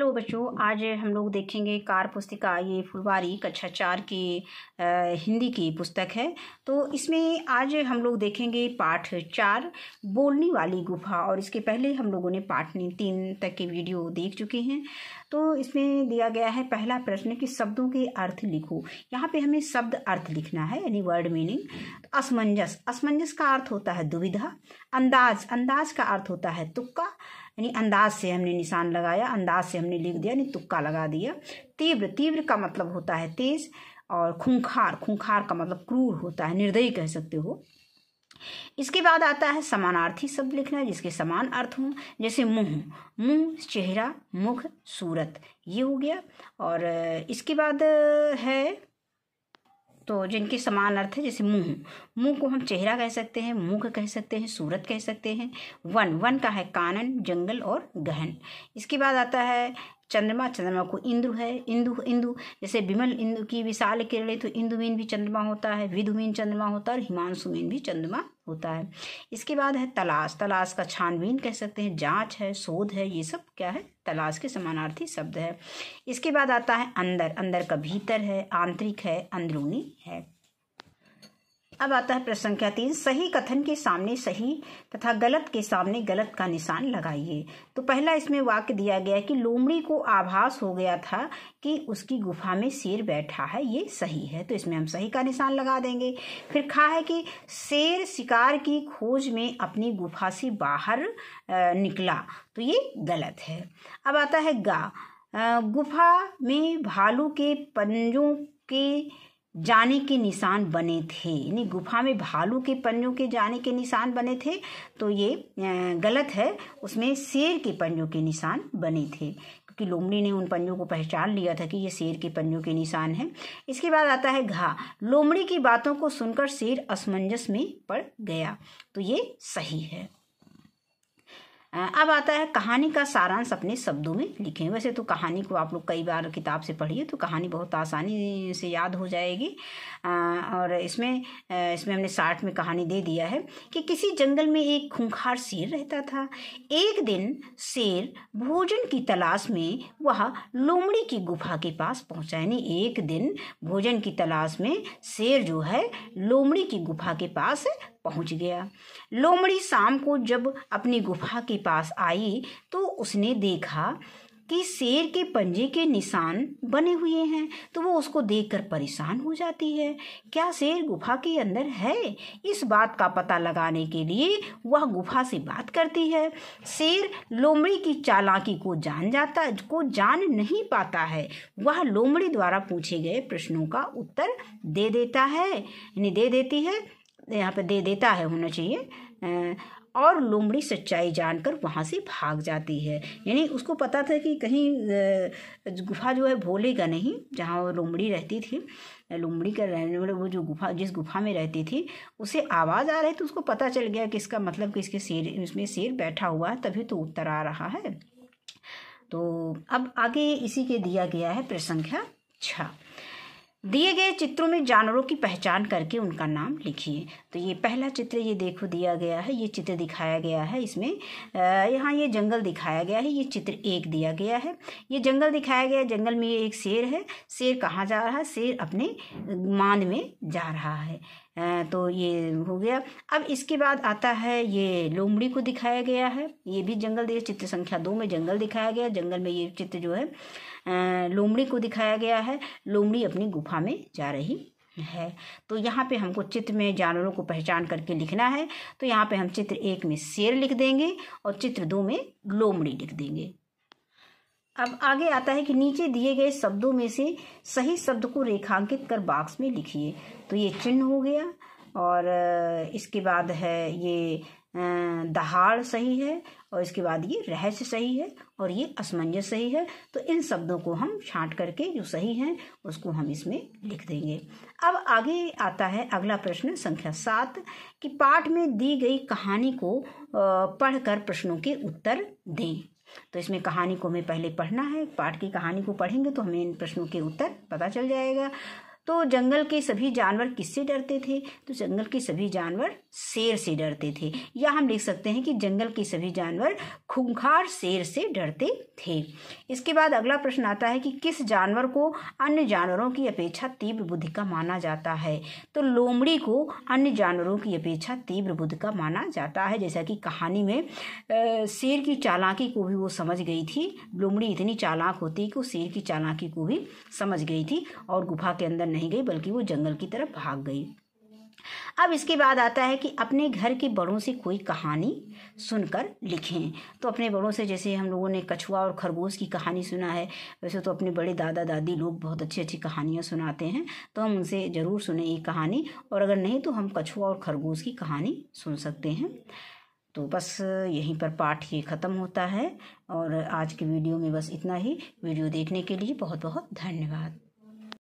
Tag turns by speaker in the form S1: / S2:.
S1: Hello बच्चों, आज हम लोग देखेंगे कार पुस्तिका, ये फुलवारी कक्षा चार की हिंदी की पुस्तक है। तो इसमें आज हम लोग देखेंगे पाठ चार, बोलने वाली गुफा, और इसके पहले हम लोगों ने पाठ तीन तक की वीडियो देख चुके हैं। तो इसमें दिया गया है, पहला प्रश्न कि शब्दों के अर्थ लिखो। यहाँ पे हमें शब्द अर्थ लिखना है, यानी वर्ड मीनिंग। असमंजस असमंजस का अर्थ होता है दुविधा। अंदाज अंदाज का अर्थ होता है तुक्का। यानी अंदाज से हमने निशान लगाया, अंदाज से हमने लिख दिया, यानी तुक्का लगा दिया। तीव्र तीव्र का मतलब होता है तेज और खूंखार खूंखार का मतलब क्रूर होता है, निर्दयी कह सकते हो। इसके बाद आता है समानार्थी शब्द लिखना, जिसके समान अर्थ हों, जैसे मुँह मुँह, चेहरा, मुख, सूरत, ये हो गया। और इसके बाद है तो जिनके समान अर्थ है, जैसे मुँह। मुँह को हम चेहरा कह सकते हैं, मुख कह सकते हैं, सूरत कह सकते हैं। वन वन का है कानन, जंगल और गहन। इसके बाद आता है चंद्रमा चंद्रमा को इंदु है। इंदु इंदु, जैसे विमल इंदु की विशाल किरणें तो इंदुमीन भी चंद्रमा होता है विधुमीन चंद्रमा होता है और हिमांशुमीन भी चंद्रमा होता है। इसके बाद है तलाश। तलाश का छानबीन कह सकते हैं, जाँच है, शोध है, ये सब क्या है? तलाश के समानार्थी शब्द है। इसके बाद आता है अंदर। अंदर का भीतर है, आंतरिक है, अंदरूनी है। अब आता है प्रश्न संख्या तीन, सही कथन के सामने सही तथा गलत के सामने गलत का निशान लगाइए। तो पहला इसमें वाक्य दिया गया कि लोमड़ी को आभास हो गया था कि उसकी गुफा में शेर बैठा है, ये सही है। तो इसमें हम सही का निशान लगा देंगे। फिर खा है कि शेर शिकार की खोज में अपनी गुफा से बाहर निकला। तो ये गलत है। अब आता है गा। गुफा में भालू के पंजों के जाने के निशान बने थे। यानी गुफा में भालू के पंजों के जाने के निशान बने थे तो ये गलत है। उसमें शेर के पंजों के निशान बने थे। क्योंकि लोमड़ी ने उन पंजों को पहचान लिया था कि ये शेर के पंजों के निशान हैं। इसके बाद आता है घा। लोमड़ी की बातों को सुनकर शेर असमंजस में पड़ गया। तो ये सही है। अब आता है कहानी का सारांश अपने शब्दों में लिखें। वैसे तो कहानी को आप लोग कई बार किताब से पढ़िए तो कहानी बहुत आसानी से याद हो जाएगी। और इसमें इसमें हमने साठ में कहानी दे दिया है कि किसी जंगल में एक खूंखार शेर रहता था। एक दिन शेर भोजन की तलाश में वह लोमड़ी की गुफा के पास पहुँचा। यानी एक दिन भोजन की तलाश में शेर जो है लोमड़ी की गुफा के पास पहुँच गया। लोमड़ी शाम को जब अपनी गुफा के पास आई तो उसने देखा कि शेर के पंजे के निशान बने हुए हैं तो वो उसको देखकर परेशान हो जाती है। क्या शेर गुफा के अंदर है? इस बात का पता लगाने के लिए वह गुफा से बात करती है। शेर लोमड़ी की चालाकी को जान जाता, को जान नहीं पाता है। वह लोमड़ी द्वारा पूछे गए प्रश्नों का उत्तर दे देता है, यानी दे देती है यहाँ पे दे देता है होना चाहिए। और लोमड़ी सच्चाई जानकर वहाँ से भाग जाती है। यानी उसको पता था कि कहीं गुफा जो है भोलेगा नहीं, जहाँ वो लोमड़ी रहती थी। लोमड़ी का रहने वाले वो जो गुफा, जिस गुफा में रहती थी, उसे आवाज़ आ रही तो उसको पता चल गया कि इसका मतलब कि इसके शेर इसमें शेर बैठा हुआ है, तभी तो उत्तर आ रहा है। तो अब आगे इसी के दिया गया है प्रसंख्या संख्या छः। दिए गए चित्रों में जानवरों की पहचान करके उनका नाम लिखिए। तो ये पहला चित्र ये देखो दिया गया है, ये चित्र दिखाया गया है इसमें। यहाँ ये जंगल दिखाया गया है, ये चित्र एक दिया गया है। ये जंगल दिखाया गया है जंगल में ये एक शेर है। शेर कहाँ जा रहा है? शेर अपने मांद में जा रहा है। तो ये हो गया। अब इसके बाद आता है ये लोमड़ी को दिखाया गया है। ये भी जंगल दिया, चित्र संख्या दो में जंगल दिखाया गया। जंगल में ये चित्र जो है लोमड़ी को दिखाया गया है। लोमड़ी अपनी गुफा में जा रही है। तो यहाँ पे हमको चित्र में जानवरों को पहचान करके लिखना है। तो यहाँ पे हम चित्र एक में शेर लिख देंगे और चित्र दो में लोमड़ी लिख देंगे। अब आगे आता है कि नीचे दिए गए शब्दों में से सही शब्द को रेखांकित कर बॉक्स में लिखिए। तो ये चिन्ह हो गया और इसके बाद है ये दहाड़ सही है और इसके बाद ये रहस्य सही है और ये असमंजस सही है। तो इन शब्दों को हम छांट करके जो सही हैं, उसको हम इसमें लिख देंगे। अब आगे आता है अगला प्रश्न संख्या सात कि पाठ में दी गई कहानी को पढ़कर प्रश्नों के उत्तर दें। तो इसमें कहानी को हमें पहले पढ़ना है, पाठ की कहानी को पढ़ेंगे तो हमें इन प्रश्नों के उत्तर पता चल जाएगा। तो जंगल के सभी जानवर किससे डरते थे? तो जंगल के सभी जानवर शेर से डरते थे। या हम लिख सकते हैं कि जंगल के सभी जानवर खूंखार शेर से डरते थे। इसके बाद अगला प्रश्न आता है कि किस जानवर को अन्य जानवरों की अपेक्षा तीव्र बुद्धि का माना जाता है? तो लोमड़ी को अन्य जानवरों की अपेक्षा तीव्र बुद्धि का माना जाता है। जैसा कि कहानी में शेर की चालाकी को भी वो समझ गई थी। लोमड़ी इतनी चालाक होती कि वो शेर की चालाकी को भी समझ गई थी और गुफा के अंदर नहीं गई, बल्कि वो जंगल की तरफ़ भाग गई। अब इसके बाद आता है कि अपने घर के बड़ों से कोई कहानी सुनकर लिखें। तो अपने बड़ों से जैसे हम लोगों ने कछुआ और खरगोश की कहानी सुना है, वैसे तो अपने बड़े दादा दादी लोग बहुत अच्छी अच्छी कहानियाँ सुनाते हैं तो हम उनसे ज़रूर सुने ये कहानी। और अगर नहीं तो हम कछुआ और खरगोश की कहानी सुन सकते हैं। तो बस यहीं पर पाठ ये ख़त्म होता है, और आज के वीडियो में बस इतना ही। वीडियो देखने के लिए बहुत बहुत धन्यवाद।